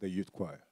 the youth choir.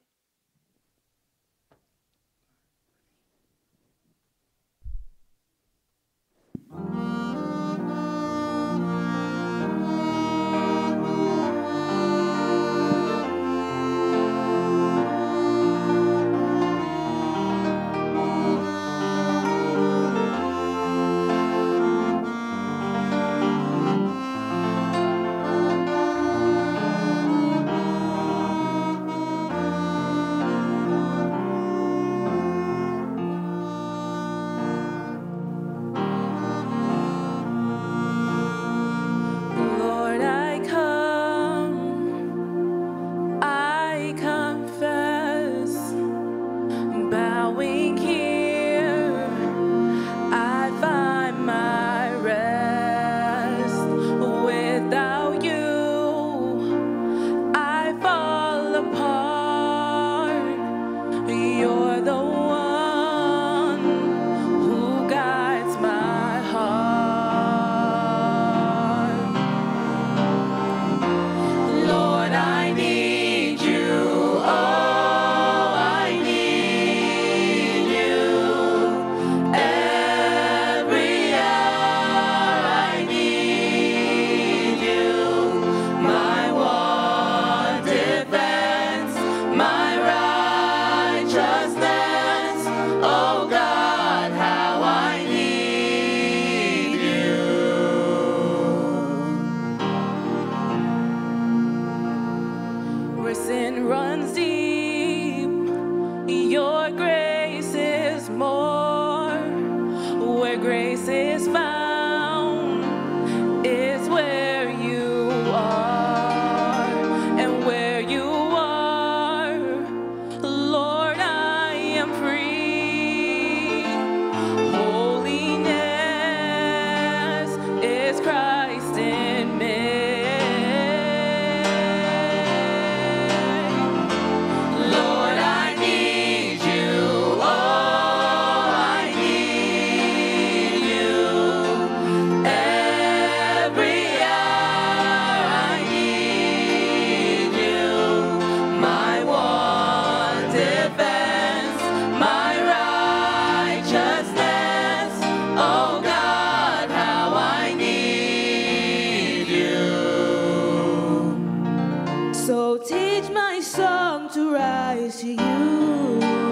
So teach my song to rise to you.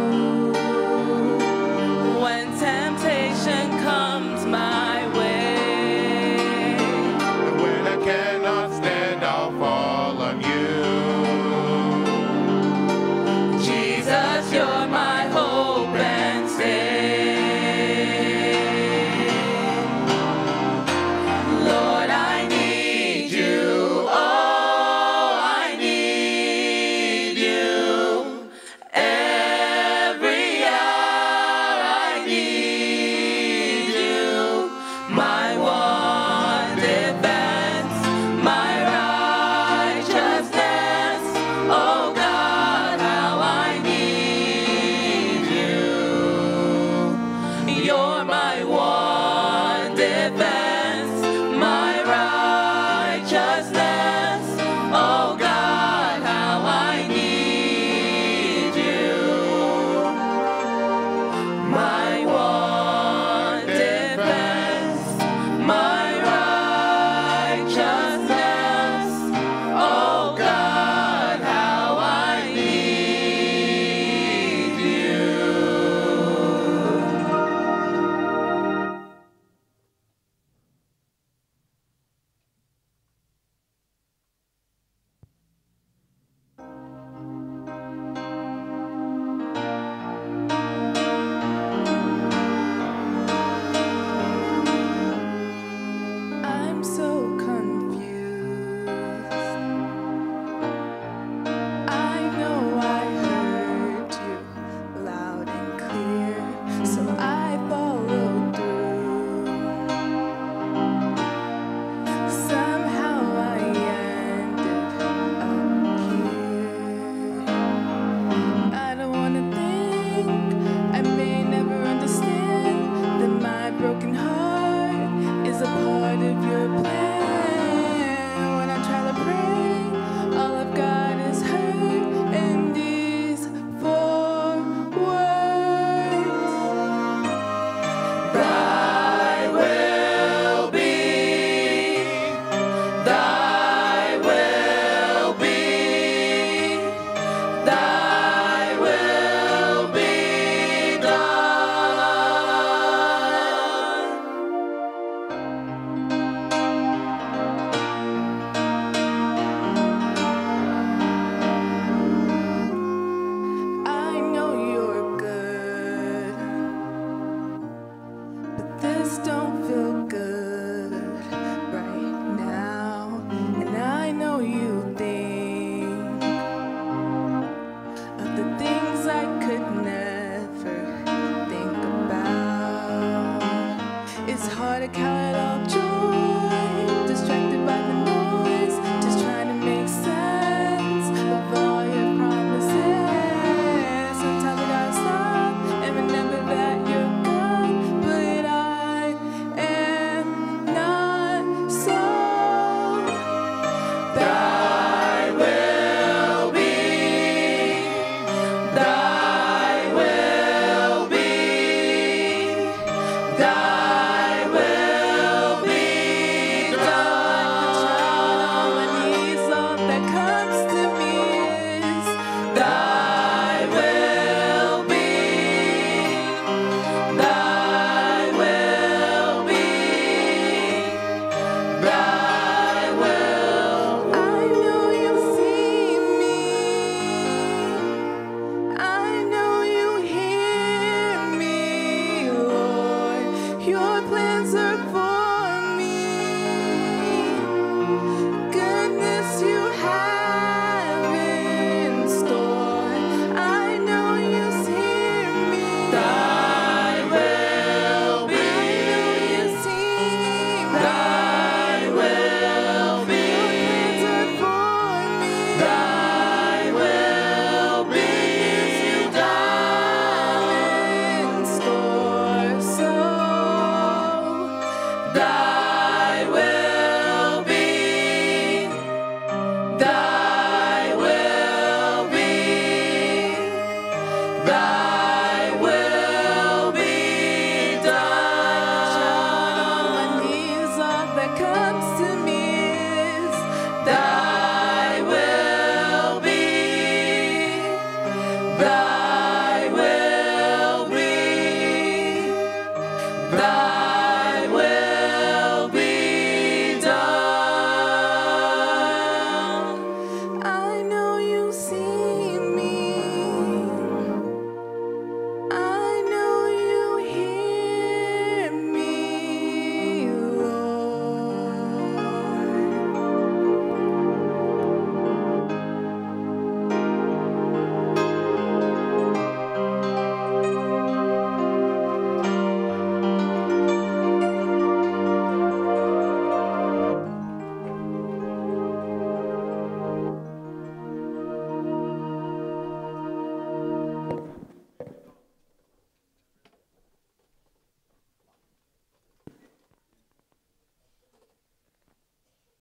answered